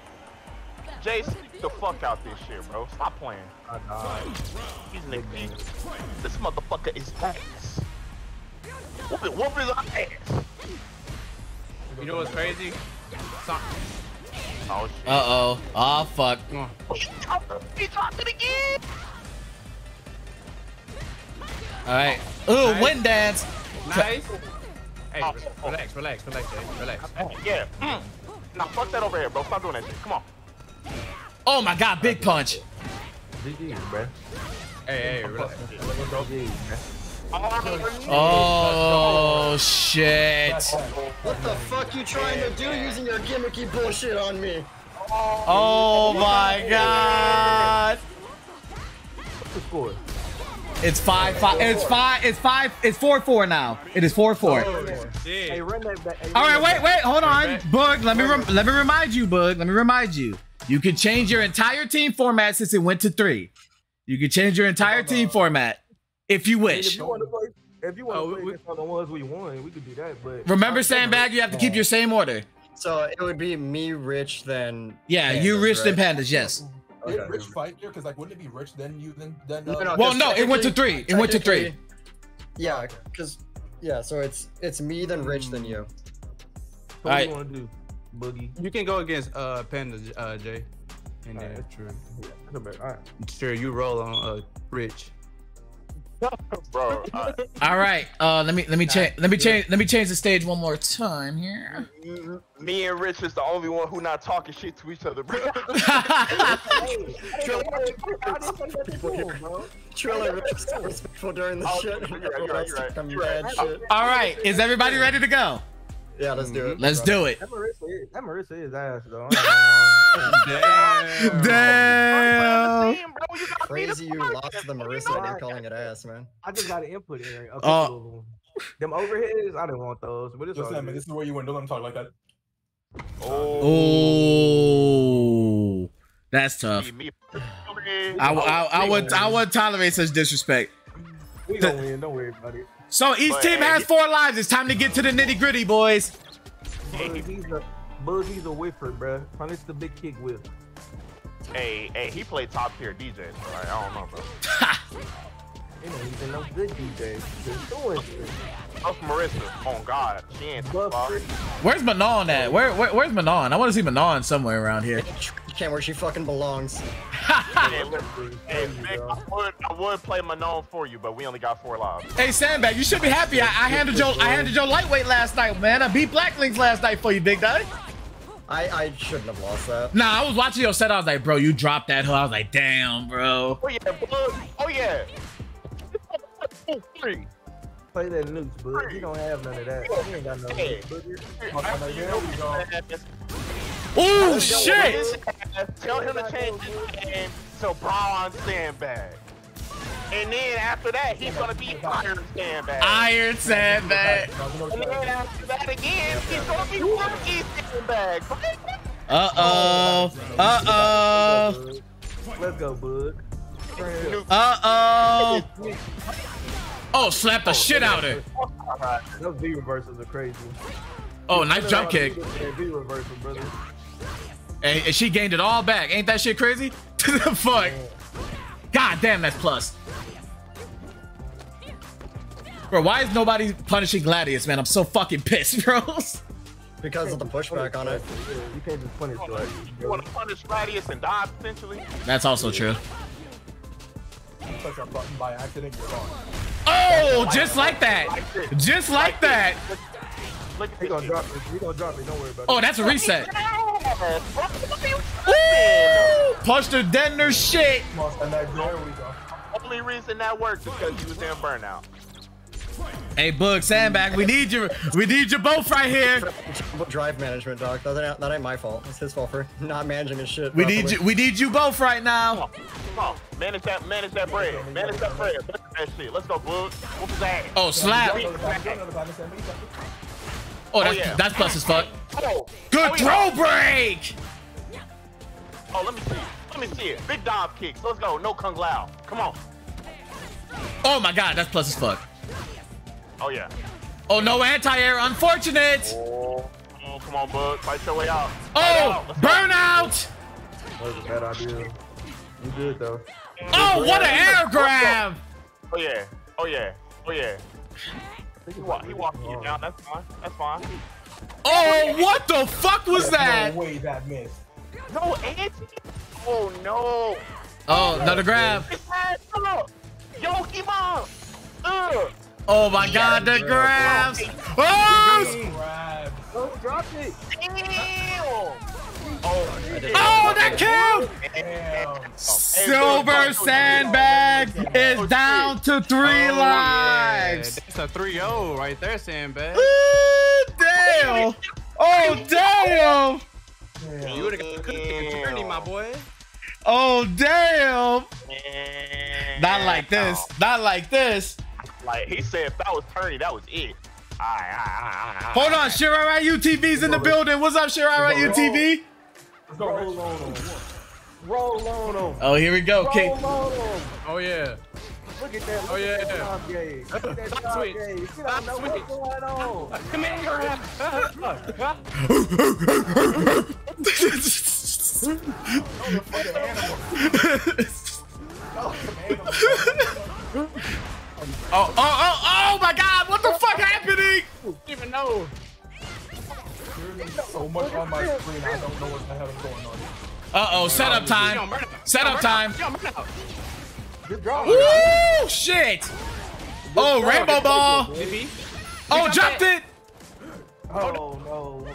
Jay, stick the fuck out this shit, bro. Stop playing. I died. He's an This motherfucker is ass. Whoop it, whoop his ass. You know what's crazy? So- Oh shit. Uh oh. Oh fuck. Come on. He dropped it. He dropped it again. All right. Ooh, Nice. wind dance. Nice. Hey, Oh, oh. relax, relax, relax, Jay. Relax. Yeah. Mm. Now fuck that over here, bro. Stop doing that shit. Come on. Oh my god, big punch. GG, bro. Hey, hey, relax. Oh shit. What the fuck you trying to do using your gimmicky bullshit on me? Oh my god. What's the score? It's five, five. It's five. It's five. It's four, four now. It is four, four. Hey, Shit. run that back. Hey, All right, wait, wait, hold on. Bug. Let me let me remind you, Bug. Let me remind you. You can change your entire team format since it went to three. You can change your entire team format if you wish. If wish. you want to play, if you want to Oh, play we- against the ones we won, we could do that. But Remember, Sandbag, you have to keep your same order. So it would be me, Rich, then. Yeah, Pandas, you rich right? then pandas, yes. Did Rich fight here? Because like, wouldn't it be Rich then you then then? Uh, No, no, Well, 'cause no, it went to three. It went to three. Yeah, because yeah, so it's it's me then Rich then you. what Alright. you want to do, Boogie? You can go against uh Panda uh Jay. And Alright, then that's true. Yeah, that's. All right. sure you roll on uh Rich. Bro, uh, All right. Uh, let me let me change let me change let me change the stage one more time here. me and Rich is the only one who not talking shit to each other, bro. Triller Rich is so respectful during the Oh, shit. you're right, you're right, you're right, Some you're right. bad shit. All right. Is everybody ready to go? Yeah, let's do it. Mm-hmm. Let's do it. That Marisa is, that Marisa is ass though. I ain't gonna lie. Damn. Damn. Damn, bro, you Crazy you fuck. lost the Marisa and you're calling it ass, man. I just got an input in there. A Oh. couple of them. Them overheads, I didn't want those, but it's all Just saying, man, this is where you win. Don't let him talk like that. Oh, Oh, that's tough. me, me. I, I, I would I would tolerate such disrespect. We gonna win. Don't worry about it. So each But, team has four lives. It's time to get to the nitty gritty, boys. Bug, he's a Bug, he's a whipper, bruh. Punish the big kick whip. Hey, hey, he played top tier DJs, bro. Like, I don't know, bro. You know, he's a no good DJ. Just doing shit. Buff Marisa, on God, she ain't Buff Where's Manon at? Where, where where's Manon? I want to see Manon somewhere around here. You can't where she fucking belongs. Hey, look, hey, There you Vic. I would, I would play Manon for you, but we only got four lives. Hey Sandbag, you should be happy. I, I handled your I handled your lightweight last night, man. I beat Black Links last night for you, big guy. I I shouldn't have lost that. Nah, I was watching your set. I was like, bro, you dropped that hook. I was like, damn, bro. Oh yeah, bud. Oh yeah. Oh, three. Play that nukes, Bug. He don't have none of that. He ain't got no Hey. nukes, Booger. Oh, no, there we go. Oh shit! Tell him to change his name to Bronze Sandbag. And then after that, he's gonna be Iron Sandbag. Iron Sandbag. And then after that again, he's gonna be Rookie Sandbag. Uh oh. Uh oh. Let's go, Bug. Uh oh. Oh, slap the oh, shit out of her. Those V reversals are crazy. Oh, nice jump kick. V reversal, brother. And, and she gained it all back. Ain't that shit crazy? To the fuck? God damn, that's plus. Bro, why is nobody punishing Gladius, man? I'm so fucking pissed, bro. Because of the pushback on it. You can't just punish like. You want to punish Gladius and die potentially? That's also true. Push our button by accident, you're gone. Oh, just like that. Just like that. Look He gonna drop it. He gonna drop it. Don't worry about it. Oh, that's a reset. Yes, bro, what are you Woo! Punched her dead in her shit. Come on, stand back. There we go. Only reason that worked is because you was in burnout. Hey, Boog, Sandbag, we need you. We need you both right here. Drive management, dog. That ain't, that ain't my fault. It's his fault for not managing his shit. We need you. We need you both right Come now. on, come on. Manage that, manage that bread. Manage that bread. Look at that shit. Let's go, Boog. Whoop his ass. Oh, slap. Jump on the side, jump on oh, the side, listen, listen. Oh, that's Oh, yeah. that's plus as fuck. Oh, oh Good oh, throw break. Oh, let me see. Let me see it. Big dive kicks. Let's go. No Kung Lao. Come on. Oh my God, that's plus as fuck. Oh, yeah. Oh no, anti-air. Unfortunate. Oh, oh, come on, Bug. Fight your way out. Oh, out. Burnout. That was a bad idea. You did, though. Oh, what an air grab. Oh, yeah. Oh, yeah. Oh, yeah. He walked, he walked you down. That's fine. That's fine. Oh, what the fuck was that? No way that missed. No, Anthony. Oh, no. Oh, another grab. It's bad. Look. Yokimon. Ugh. Oh my God, the grabs. Oh, Grab. Don't oh, drop it. Damn. Oh, oh, that killed. Damn. Silver Sandbag is down to three oh, lives. It's a 3-0 right there, Sandbag. Ooh, damn. Oh, damn. You would have got the cookie attorney, my boy. Oh, damn. Man. Not like this. Not like this. Like he said, if that was Turney, that was it. Alright, alright, alright. Hold on, Shirai UTV's in the building. What's up, Shirai UTV? Let's go, Rich. Roll on him. Roll on him. Oh, here we go. Kick. Roll on him. Oh, yeah. Look at that. Look Oh, yeah. At that job game. Look at that Stop job switch. game. You Stop don't know switch. what's going on. Come here, Oh, oh, oh, oh oh my God! What the fuck happening? Don't even know. So much on my screen, I don't know what the hell is going on. Uh oh, setup time. Setup time. Good job. Woo! Shit! Oh, rainbow ball. Oh, dropped it. Oh no.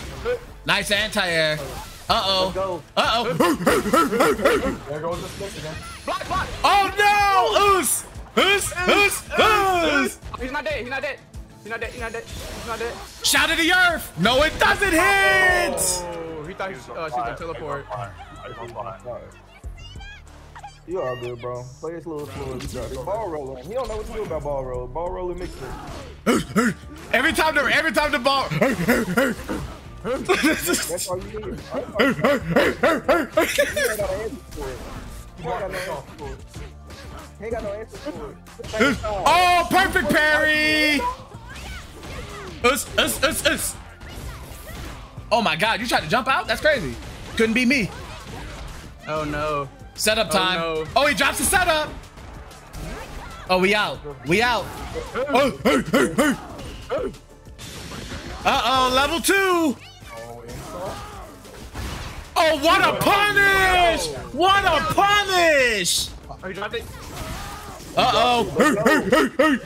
Nice anti-air. Uh oh. Uh oh. There goes the split again. Oh no! Oos! Oos! Oos! Oos! Oh, he's not dead. He's not dead. He's not dead. He's not dead. He's not dead. Shout to the earth! No, it doesn't hit! Oh, he thought he was, uh, she was gonna teleport. You all good, bro. Play this little fluid. You got it. Ball rolling. He don't know what to do about ball roll. Ball rolling mixer. every time the every time the ball. That's all you need. You ain't got no answer for it. You got no answer for it. He got no answer for it. Oh, perfect parry! Us, us, us, us. Oh my god, you tried to jump out? That's crazy. Couldn't be me. Oh, no. Setup oh, time. no. Oh, he drops the setup. Oh, we out. We out. Oh, hey, hey, hey. Uh-oh, level two. Oh, what a punish! What a punish! Oh, he dropped it. Uh-oh.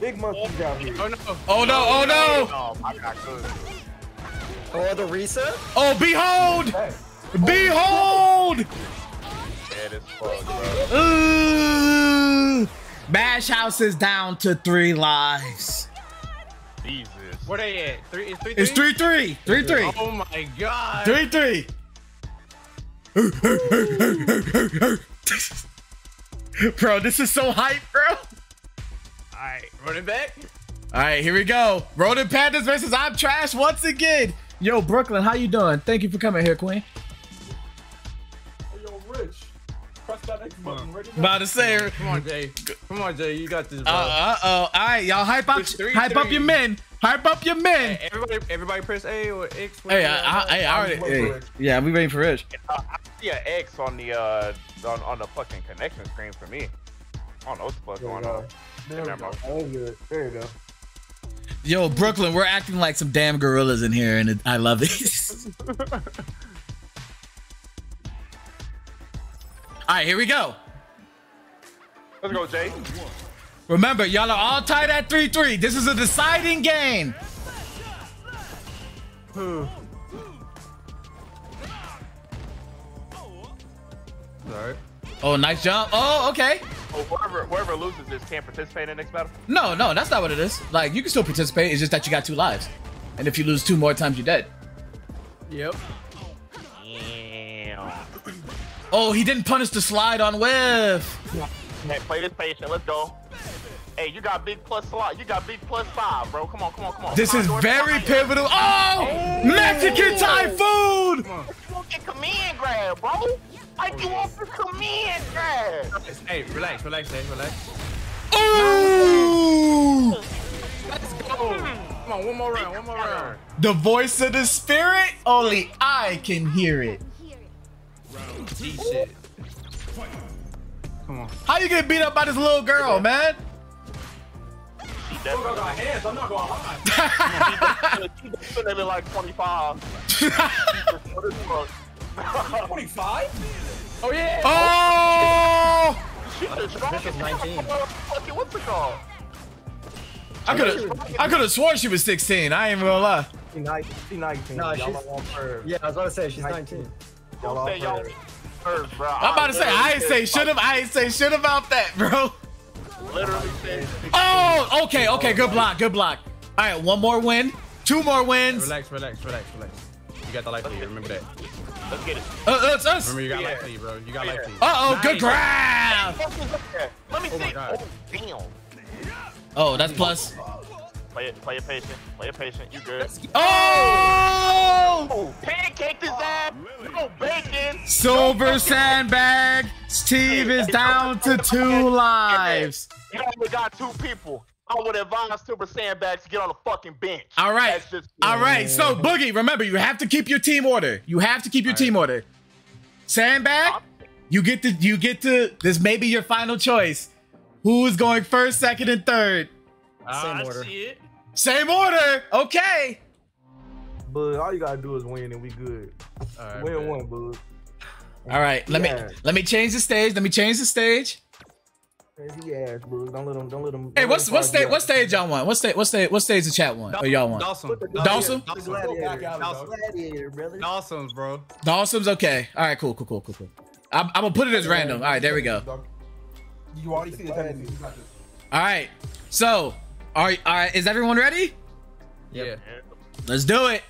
Big monkeys out here. Oh, no. Oh no, oh no! Oh, I oh, got good. Oh, the reset? Oh, behold! Behold! Dead as fuck, bro. Ooh! Mash House is down to three lives. Jesus. Where they at? Three, it's three, It's three? 3 3. 3 3. Oh, my God. 3 3. bro, this is so hype, bro. All right, running back. All right, here we go. Ronin Pandas versus I'm Trash once again. Yo, Brooklyn, how you doing? Thank you for coming here, Queen. Press that X button, ready? About to say. Uh Come on, Jay. Come on, Jay. You got this, bro. uh oh. All right, y'all hype up, three, hype up your men. Hype up your men. Hey, everybody, everybody press A or X. Hey, I, I, hey, I already. Hey, yeah, we waiting for Rich. Uh, I see an X on the uh on, on the fucking connection screen for me. I don't know what the fuck's There going go. on. There we go. mind. That was good. There you go. Yo, Brooklyn, we're acting like some damn gorillas in here, and it, I love it. All right, here we go. Let's go, Jay. Remember, y'all are all tied at 3 3. This is a deciding game. Hmm. Sorry. Oh, nice jump. Oh, okay. Oh, whoever whoever loses this can't participate in the next battle. No, no, that's not what it is. Like, you can still participate. It's just that you got two lives. And if you lose two more times, you're dead. Yep. Damn. Oh, he didn't punish the slide on whiff. Hey, play this patient. Let's go. Hey, you got big plus slot. You got big plus five, bro. Come on, come on, come on. This Come is on, very Dorothy. pivotal. Oh, Mexican typhoon. You want get command grab, bro. Like you want the command grab. Hey, relax, relax, Jay, relax. Ooh. Let's go. Come on, one more round, one more round. The voice of the spirit, only I can hear it. G shit. Come on. How you get beat up by this little girl, man? She I definitely got hands. I'm not gonna lie. she definitely like 25. 25? Oh yeah. Oh! She's the strongest 19. Fucking what's it called? I could have, I could have sworn she was 16. I ain't even gonna lie. She's 19. She 19. No, she's- don't want her. Yeah, I was about to say she's 19. Y'all say y'all her. nerves, bro? I'm about to say, I ain't say shit. ab- I ain't say shit about that, bro. Literally said. Oh, okay, okay, good block, good block. All right, one more win, two more wins. Relax, relax, relax, relax. You got the life lead. Remember that. Let's get it. uh, it's us. Remember you got Yeah. life lead, bro. You got life lead. Uh oh, good grab. Let me Oh my see. God. Oh, damn. Oh, that's plus. Play it. Play it patient. Play it patient. You good? Oh! Oh, pancake his ass. No bacon. Silver sandbag. Steve is down to two lives. You only got two people. I would advise Silver Sandbags to get on the fucking bench. All right. Just, All right. So Boogie, remember you have to keep your team order. You have to keep your team order. Sandbag, you get to you get to this may be your final choice. Who's going first, second, and third? Ah, Same order. shit. Same order. Okay. Bud, all you gotta do is win and we good. All right, win bet. one, bud. All right. Let Yeah. me let me change the stage. Let me change the stage. Crazy ass, bud. Don't let him. Don't let him. Hey, don't what's what stage? What stage y'all want? What stage? What stage? What stage the chat want? Or y'all want? Dawson. Dawson? Dawson. Gladiator. Back out, Dawson. Gladiator, brother. Dawson's, bro. Dawson's okay. All right. Cool. Cool. Cool. Cool. Cool. I'm, I'm gonna put it as random. All right. There we go. You already see the tendencies. You got this. All right. So, are all right? Is everyone ready? Yeah. Let's do it.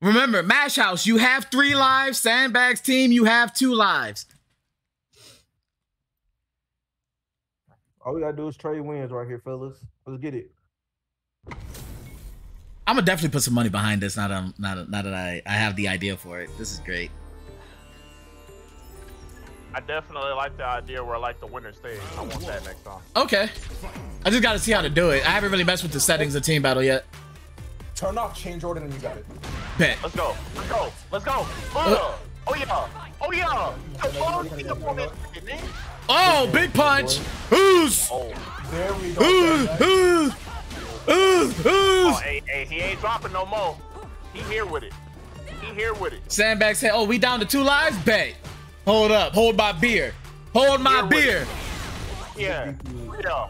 Remember, Mash House, you have three lives. Sandbags team, you have two lives. All we gotta do is trade wins right here, fellas. Let's get it. I'm gonna definitely put some money behind this. Now that I'm, now that, now that I, I have the idea for it, this is great. I definitely like the idea where I like the winner stage. I want that next time. Okay, I just gotta see how to do it. I haven't really messed with the settings of team battle yet. Turn off change order and you got it. Bet. Let's go. Let's go. Let's go. Uh, oh yeah. Oh yeah. Come on, get up on that. Oh, big punch. Who's? Oh, There we Ooh, go. ooh, ooh, ooh. oh hey, hey, he ain't dropping no more. He here with it. He here with it. Sandbags say, "Oh, we down to two lives." Bet. Hold up. Hold my beer. Hold my Here beer. Yeah. Yeah.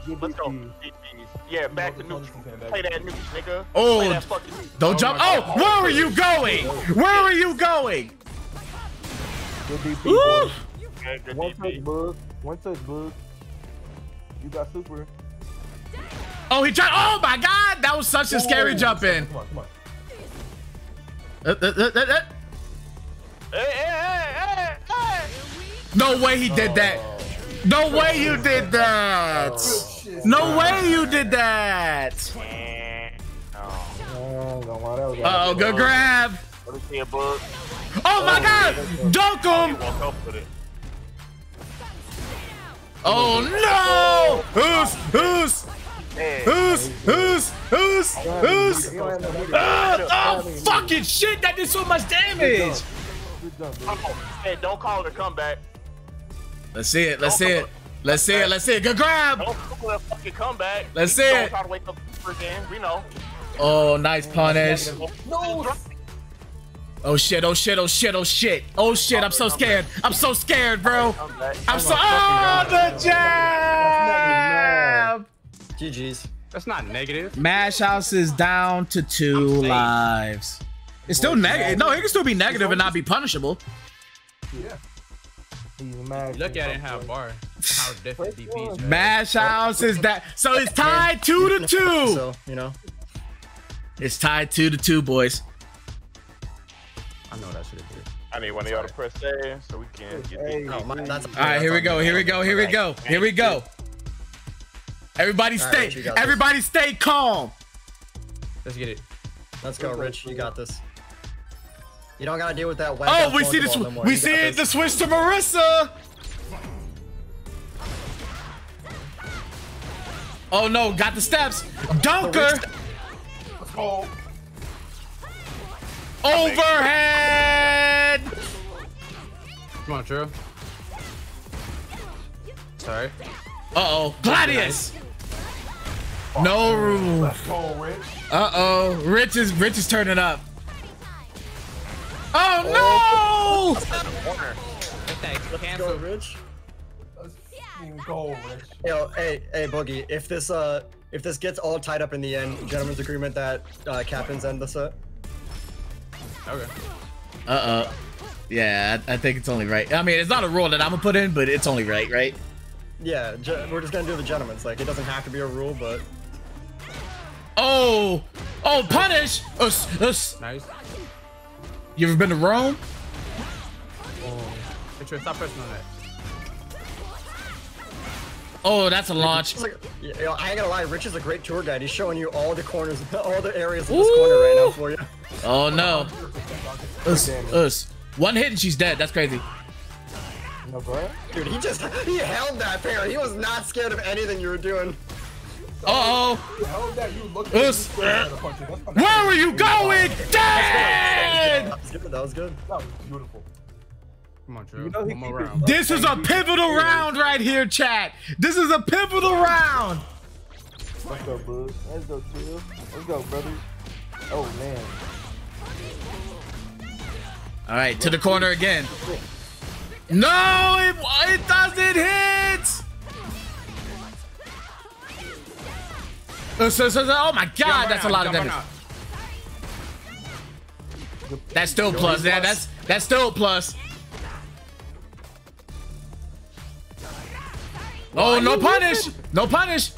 Good Let's go. DPs. DPs. Yeah, back to neutral. Play that neutral, nigga. Oh, Play that fucking neutral. Don't jump. Oh, where are you going? Where are you going? Good DP, Woo! good One touch, DP. bud. One touch, bud. You got super. Oh, he tried. Oh my God, that was such a scary jump in. Come on, come on. Uh, uh, uh, uh, uh. Hey, hey, hey, hey, hey. No way he did that. No way you did that. No way you did that. Uh oh, good grab. Oh my God, dunk him. Oh no! Who's who's who's who's who's who's? Ah, oh fucking shit! That did so much damage. Hey, don't call it a comeback. Let's see it. Let's oh, see it. Let's see it. Let's see it. Good grab. Don't call fucking comeback. Let's see it. try to wake up again. We know. Oh, nice punish. No. Oh shit. Oh shit. Oh shit. Oh shit. Oh shit. I'm so scared. I'm so scared, bro. I'm so. Oh, the jab. GG's. That's not negative. Mash House is down to two lives. It's still negative. No, it can still be negative and not be punishable. He's mad. Look at it how far How different DP is. man. Mash House is that. So it's tied two to two. So you know. It's tied two to two, boys. I know that shit is. I need one of y'all to press A so we can get Hey, Oh, my, that's. All right, here we go. Here we go. Here we go. Here we go. Everybody All right, stay. Rich, you this. Everybody stay calm. Let's get it. Let's go, Rich. You got this. You don't gotta deal with that. whack Oh, ass we see ball this. no. We You see it. The switch to Marisa. Oh no! Got the steps. Dunker. Overhead. Come on, True. Sorry. Uh oh. Gladius. No room. Oh, Uh oh. Rich is Rich is turning up. Oh Go, Cancel. Rich. Let's fucking go, Rich. Yo, hey, hey, Boogie. If this uh, if this gets all tied up in the end, gentlemen's agreement that uh, captains end the set. Okay. no! Uh oh. Yeah, I, I think it's only right. I mean, it's not a rule that I'm gonna put in, but it's only right, right? Yeah, we're just gonna do the gentlemen's. Like, it doesn't have to be a rule, but Oh, oh, punish! Us, us. Nice. You ever been to Rome? Oh. Hey, True, stop pressing on that. Oh, that's a launch. it's like, you know, I ain't gonna lie. Rich is a great tour guide. He's showing you all the corners, all the areas of this corner right now for you. Oh no. Us, us. One hit and she's dead. That's crazy. No, bro. Dude, he just he held that pair. He was not scared of anything you were doing. Uh oh. How is that you look at Us. you scared of the punches? That's not- Where were you going? Dead! That was good. That was good. That was beautiful. Come on, True. You know he One more round. This is a pivotal round right here, chat. This is a pivotal round. Let's go, Boo. Let's go, too. Let's go, brothers. Oh, man. All right, to the corner again. No, it, it doesn't hit. Uh, so- so- so- oh my god, that's a lot of damage. That's still plus. Yeah, that's that's still a plus. Oh, no punish! No punish!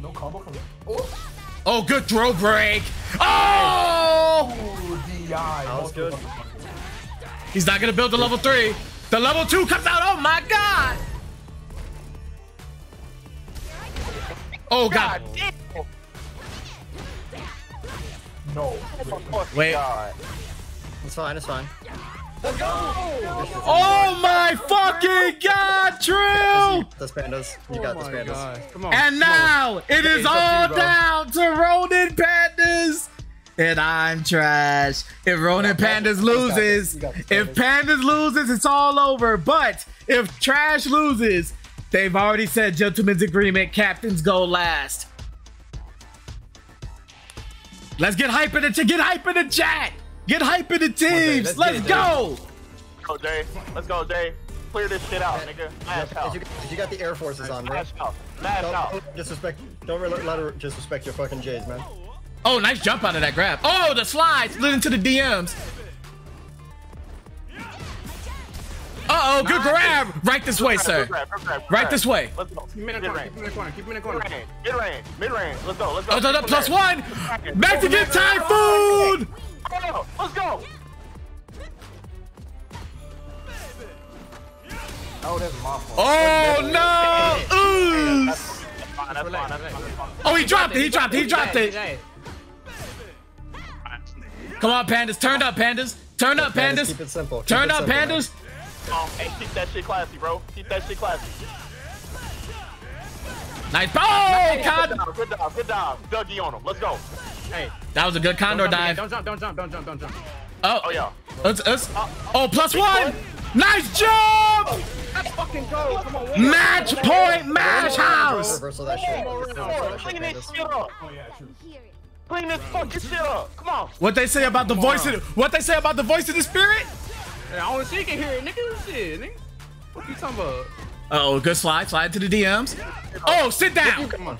No combo from Oh, Oh, good throw break! Oh! ooh, That was good. He's not gonna build the level three. The level two comes out. Oh my god! Oh god! No. Wait. God. It's fine. It's fine. Let's go. Oh my fucking god, Trill! This pandas. You oh got this Oh my pandas. God. Come on. And now it is It's all you, down to Ronin Pandas. And I'm trash. If Ronin Pandas loses, You got this, if Pandas loses, it's all over. But if Trash loses, they've already said gentlemen's agreement, captains go last. Let's get hype in the ch- get hype in the chat. Get hype in the teams. let's Let's it, go. Go, Jay. Let's go, Jay. Clear this shit out, nigga. Mash If out. you, you got the Air Forces on, bro. Mash out. Mash Don't, out. don't disrespect. Don't really let her disrespect your fucking J's, man. Oh, nice jump out of that grab. Oh, the slides slid into the DMs. Uh oh, good grab. Right this way, sir. Good grab, good grab, good Right this way. Let's go. Keep him in the Mid corner. range. Keep him in the corner. Keep him in the corner. Mid range. Mid range. Let's go. Let's go. Oh, no, no, Keep plus him one. there. Back to get Typhoon. Oh, Let's go. Oh, that's my fault. Oh no. Ooh. Oh, he dropped it. He dropped it. He dropped it. Come on, pandas. Turn up, pandas. Turn up, Pandas, pandas. Keep it simple. Turn up, pandas. Hey, keep that shit classy, bro. Keep that shit classy. Nice. Oh, Good Con- dog, good dog, good dog. Dougie on him. Let's go. Hey, that was a good don't condor again. dive. Don't jump, don't jump, don't jump, don't jump. Oh, Oh yeah. Let's, let's, uh, oh, plus one. Nice jump. Let's fucking go. Come on. one Match point, Mash House. Reversal that shit. Reversal Come that shit, clean this Candace. shit up. Oh, clean this fucking shit up. Come on. What they say about the voice of what they say about the voice of the spirit? Hey, only she can hear it, nigga. Shit, nigga. What you talking about? Oh, good slide, slide to the DMs. Oh, sit down. Come on.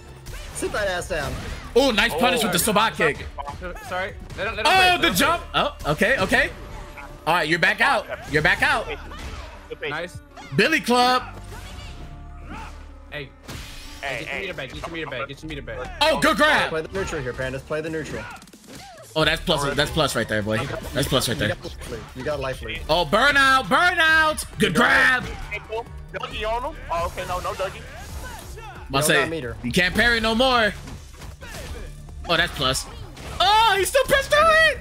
Sit that ass down. Oh, nice punish with the Sobat kick. Sorry. Let him, let him Oh, rip, the let him jump. Oh, okay, okay. All right, you're back out. You're back out. Good rip. face. Nice. Billy Club. Hey, Hey, get your hey. meter back. Get your meter back. Get your meter back. Oh, good grab. Play the neutral here, Pandas. Play the neutral. Oh, that's plus. That's plus right there, boy. That's plus right there. got life lead. You got life lead. Oh, burnout, burnout. Good grab. Hey. Dougie on him. Oh, okay, no, no Dougie. I No, say you can't parry no more. Oh, that's plus. Oh, he's still pissed through it.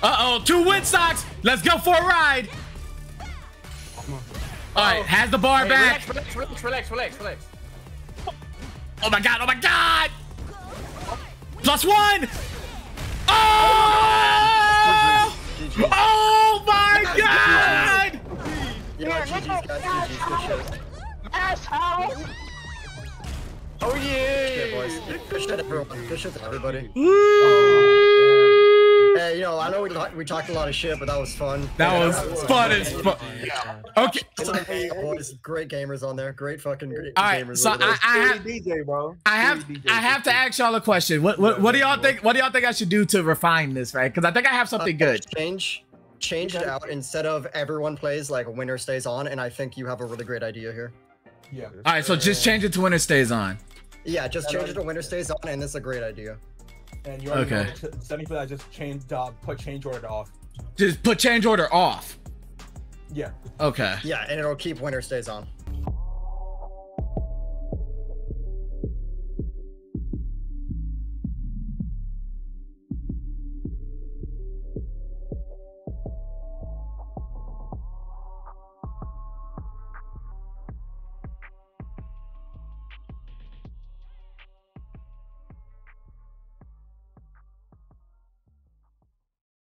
Uh oh, two wind socks. Let's go for a ride. All right, has the bar Hey, back. relax, relax, relax, relax, relax. Oh my god, oh my god! Plus one! Oh! Oh my god! Yeah, GG's guys. GG's good shit. Asshole. Oh yeah. Yeah, boys. Good shit, everyone. Good shit to everybody. Hey, you know, I know we, we talked a lot of shit, but that was fun. That was fun as fuck. Okay, Hey, boys, great gamers on there. Great fucking great all right. gamers. So. I, I have, DJ, bro. I have, DJ, I have to ask y'all a question. What, what, what do y'all think? What do y'all think I should do to refine this, right? Because I think I have something uh, good. change change it out instead of everyone plays like winner stays on, and I think you have a really great idea here. Yeah. All right, so just change it to when it stays on. Yeah, just change it to winner stays on, and it's a great idea. And you already Okay. know, setting for that, just change, uh, put change order to off. Just put change order off. Yeah. Okay. Yeah, and it'll keep winner stays on.